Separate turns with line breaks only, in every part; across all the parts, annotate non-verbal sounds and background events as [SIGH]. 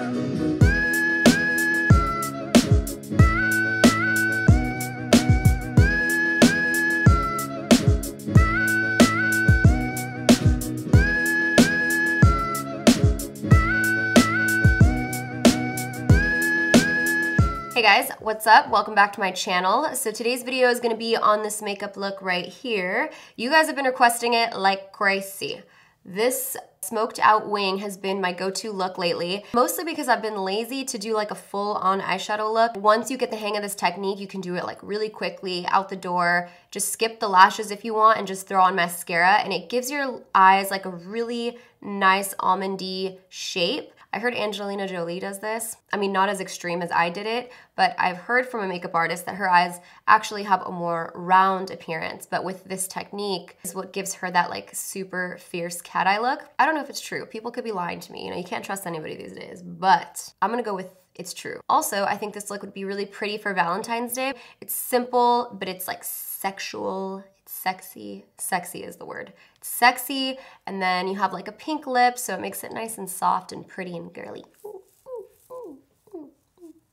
Hey guys, what's up? Welcome back to my channel. So today's video is gonna be on this makeup look right here. You guys have been requesting it like crazy. This smoked out wing has been my go-to look lately, mostly because I've been lazy to do like a full on eyeshadow look. Once you get the hang of this technique, you can do it like really quickly out the door. Just skip the lashes if you want and just throw on mascara and it gives your eyes like a really nice almondy shape. I heard Angelina Jolie does this. I mean, not as extreme as I did it, but I've heard from a makeup artist that her eyes actually have a more round appearance. But with this technique is what gives her that like super fierce cat eye look. I don't know if it's true. People could be lying to me. You know, you can't trust anybody these days, but I'm gonna go with it's true. Also, I think this look would be really pretty for Valentine's Day. It's simple, but it's like sexual, sexy. Sexy is the word. It's sexy, and then you have like a pink lip, so it makes it nice and soft and pretty and girly.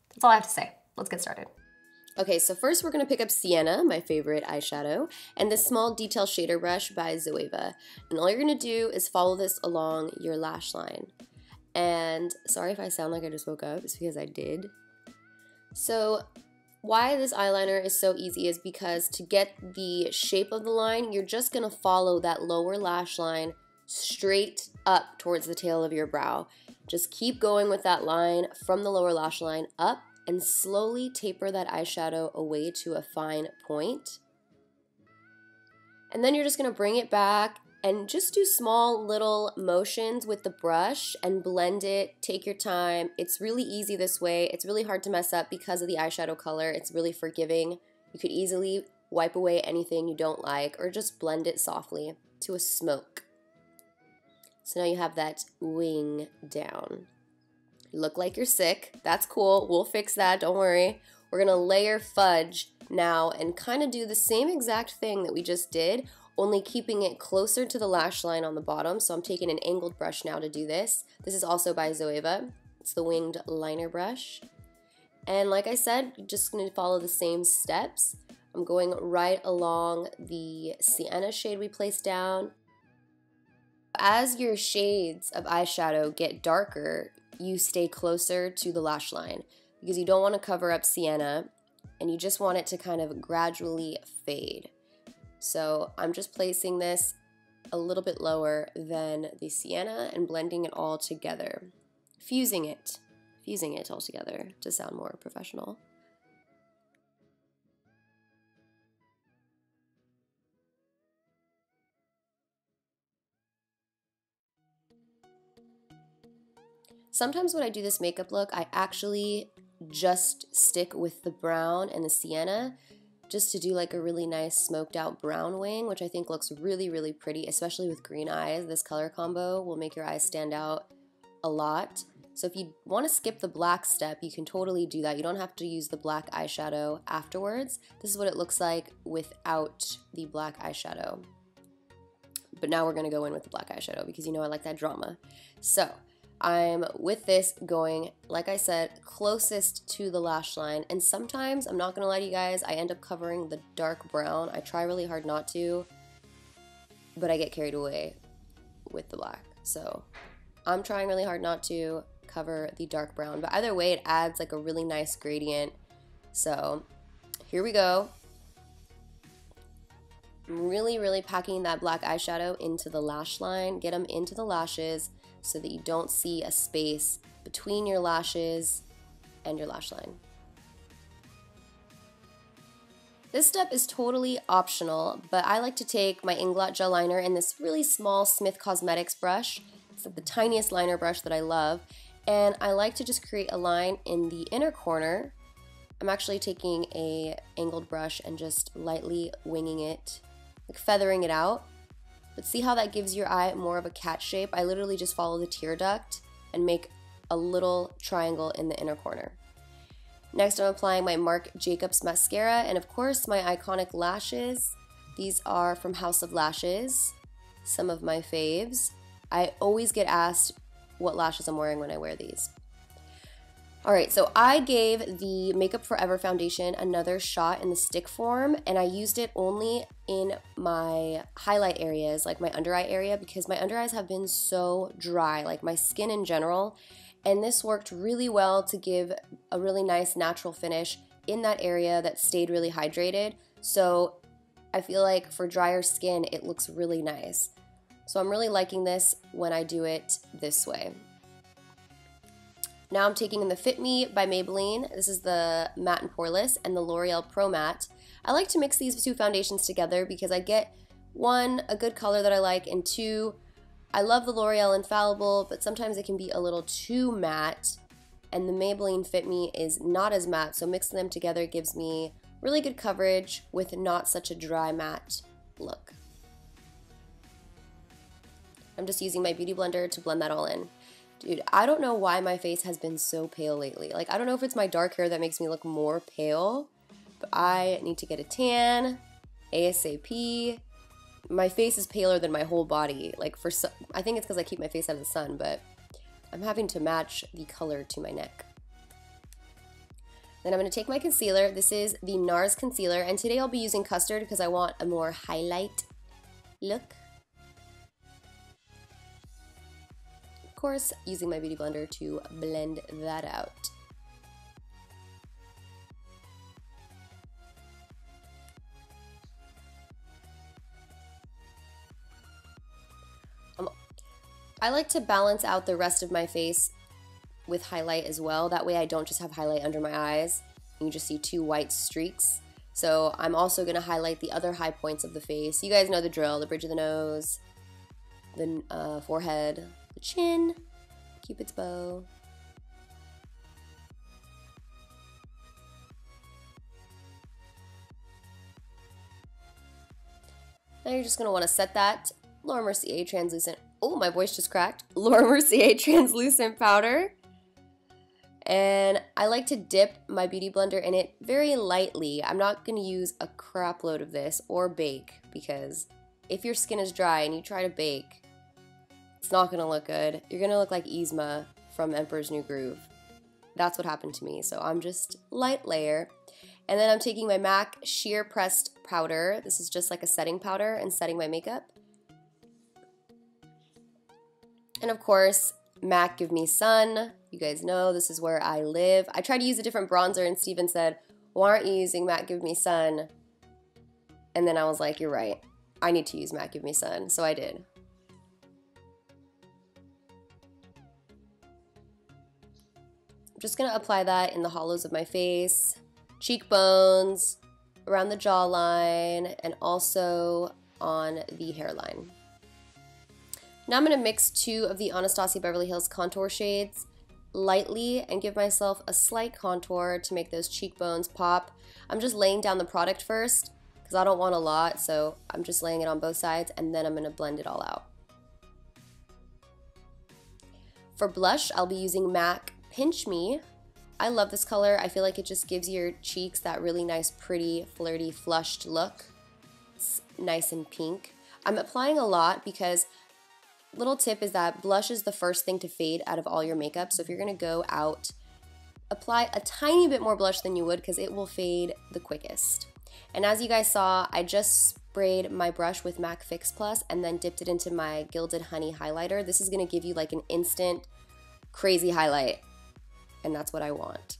That's all I have to say. Let's get started. Okay, so first we're going to pick up Sienna, my favorite eyeshadow, and this small detail shader brush by Zoeva. And all you're going to do is follow this along your lash line. And sorry if I sound like I just woke up, it's because I did. So why this eyeliner is so easy is because to get the shape of the line, you're just to follow that lower lash line straight up towards the tail of your brow. Just keep going with that line from the lower lash line up and slowly taper that eyeshadow away to a fine point. And then you're just to bring it back and just do small little motions with the brush and blend it. Take your time. It's really easy this way. It's really hard to mess up because of the eyeshadow color. It's really forgiving. You could easily wipe away anything you don't like or just blend it softly to a smoke. So now you have that wing down. You look like you're sick. That's cool. We'll fix that. Don't worry. We're going to layer fudge now and kind of do the same exact thing that we just did, only keeping it closer to the lash line on the bottom. So I'm taking an angled brush now to do this. This is also by Zoeva. It's the winged liner brush. And like I said, just to follow the same steps. I'm going right along the sienna shade we placed down. As your shades of eyeshadow get darker, you stay closer to the lash line because you don't want to cover up sienna and you just want it to kind of gradually fade. So I'm just placing this a little bit lower than the sienna and blending it all together, fusing it, fusing it all together to sound more professional. Sometimes when I do this makeup look, I actually just stick with the brown and the sienna just to do like a really nice smoked out brown wing, which I think looks really, really pretty, especially with green eyes. This color combo will make your eyes stand out a lot. So if you want to skip the black step, you can totally do that. You don't have to use the black eyeshadow afterwards. This is what it looks like without the black eyeshadow. But now we're going to go in with the black eyeshadow because you know I like that drama. So I'm with this going, like I said, closest to the lash line. And sometimes, I'm not gonna lie to you guys, I end up covering the dark brown. I try really hard not to, but I get carried away with the black. So I'm trying really hard not to cover the dark brown. But either way, it adds like a really nice gradient. So here we go. I'm really, really packing that black eyeshadow into the lash line. Get them into the lashes so that you don't see a space between your lashes and your lash line. This step is totally optional, but I like to take my Inglot gel liner and this really small Smith Cosmetics brush. It's the tiniest liner brush that I love, and I like to just create a line in the inner corner. I'm actually taking a angled brush and just lightly winging it, like feathering it out. But see how that gives your eye more of a cat shape? I literally just follow the tear duct and make a little triangle in the inner corner. Next, I'm applying my Marc Jacobs mascara and of course my iconic lashes. These are from House of Lashes, some of my faves. I always get asked what lashes I'm wearing when I wear these. Alright, so I gave the Makeup Forever foundation another shot in the stick form and I used it only in my highlight areas, like my under eye area, because my under eyes have been so dry, like my skin in general. And this worked really well to give a really nice natural finish in that area that stayed really hydrated. So I feel like for drier skin, it looks really nice. So I'm really liking this when I do it this way. Now I'm taking in the Fit Me by Maybelline. This is the Matte and Poreless and the L'Oreal Pro Matte. I like to mix these two foundations together because I get one, a good color that I like, and two, I love the L'Oreal Infallible, but sometimes it can be a little too matte, and the Maybelline Fit Me is not as matte, so mixing them together gives me really good coverage with not such a dry matte look. I'm just using my Beauty Blender to blend that all in. Dude, I don't know why my face has been so pale lately. Like, I don't know if it's my dark hair that makes me look more pale, but I need to get a tan ASAP. My face is paler than my whole body. Like, for so I think it's because I keep my face out of the sun, but I'm having to match the color to my neck. Then I'm going to take my concealer. This is the NARS concealer, and today I'll be using custard because I want a more highlight look. Course, using my Beauty Blender to blend that out. Um, I like to balance out the rest of my face with highlight as well. That way I don't just have highlight under my eyes. You just see two white streaks. So I'm also going to highlight the other high points of the face. You guys know the drill, the bridge of the nose, the uh, forehead, the chin, Cupid's bow. Now you're just going to want to set that Laura Mercier translucent, oh my voice just cracked, [LAUGHS] Laura Mercier translucent powder. And I like to dip my Beauty Blender in it very lightly. I'm not going to use a crap load of this or bake because if your skin is dry and you try to bake, it's not gonna look good. You're gonna look like Yzma from Emperor's New Groove. That's what happened to me. So I'm just light layer. And then I'm taking my MAC Sheer Pressed Powder. This is just like a setting powder and setting my makeup. And of course, MAC Give Me Sun. You guys know this is where I live. I tried to use a different bronzer and Steven said, why aren't you using MAC Give Me Sun? And then I was like, you're right. I need to use MAC Give Me Sun. So I did. Just to apply that in the hollows of my face, cheekbones, around the jawline, and also on the hairline. Now I'm to mix two of the Anastasia Beverly Hills contour shades lightly and give myself a slight contour to make those cheekbones pop. I'm just laying down the product first because I don't want a lot, so I'm just laying it on both sides and then I'm to blend it all out. For blush, I'll be using MAC Pinch Me. I love this color. I feel like it just gives your cheeks that really nice, pretty, flirty, flushed look. It's nice and pink. I'm applying a lot because little tip is that blush is the first thing to fade out of all your makeup. So if you're to go out, apply a tiny bit more blush than you would because it will fade the quickest. And as you guys saw, I just sprayed my brush with MAC Fix Plus and then dipped it into my Gilded Honey highlighter. This is to give you like an instant crazy highlight and that's what I want.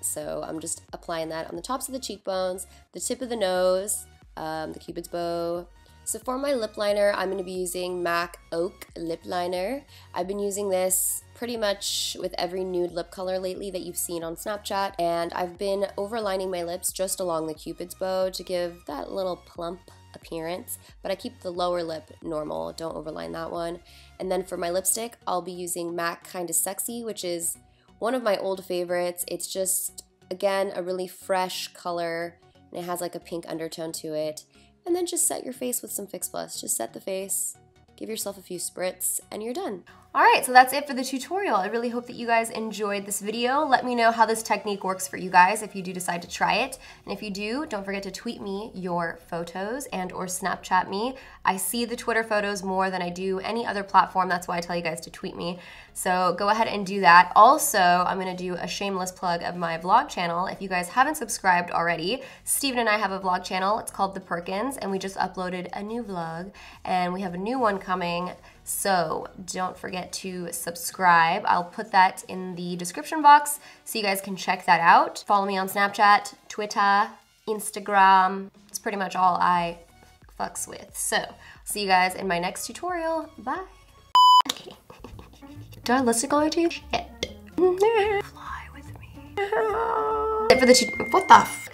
So I'm just applying that on the tops of the cheekbones, the tip of the nose, um, the cupid's bow. So for my lip liner, I'm going to be using MAC Oak Lip Liner. I've been using this pretty much with every nude lip color lately that you've seen on Snapchat, and I've been overlining my lips just along the cupid's bow to give that little plump appearance, but I keep the lower lip normal, don't overline that one. And then for my lipstick, I'll be using MAC Kinda Sexy, which is one of my old favorites. It's just, again, a really fresh color and it has like a pink undertone to it. And then just set your face with some Fix Plus. Just set the face give yourself a few spritz, and you're done.
Alright, so that's it for the tutorial. I really hope that you guys enjoyed this video. Let me know how this technique works for you guys if you do decide to try it. And if you do, don't forget to tweet me your photos and or Snapchat me. I see the Twitter photos more than I do any other platform. That's why I tell you guys to tweet me. So go ahead and do that. Also, I'm going to do a shameless plug of my vlog channel. If you guys haven't subscribed already, Steven and I have a vlog channel. It's called The Perkins, and we just uploaded a new vlog, and we have a new one coming so don't forget to subscribe. I'll put that in the description box so you guys can check that out. Follow me on Snapchat, Twitter, Instagram. It's pretty much all I fucks with. So see you guys in my next tutorial. Bye. Okay. [LAUGHS] Did I listen all to? Shit. Fly with me. [LAUGHS] For the what the